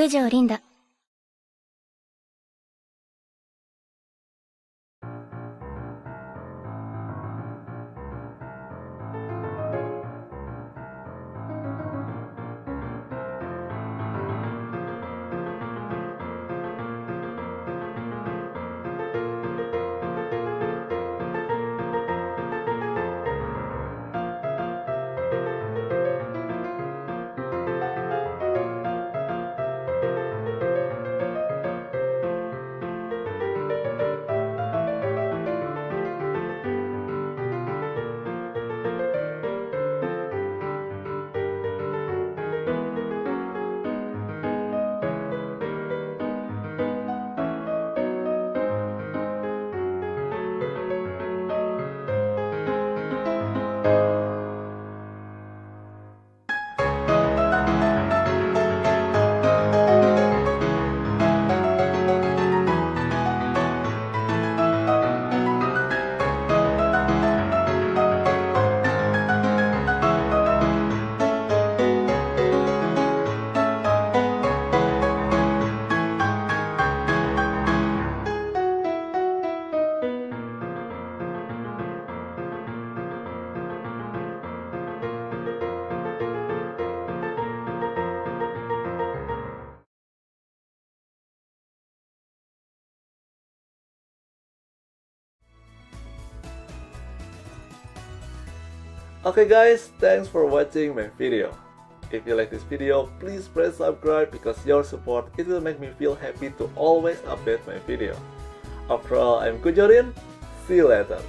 九条リンダ Okay guys, thanks for watching my video. If you like this video, please press subscribe because your support it will make me feel happy to always update my video. After all, I'm Kujorin. See you later.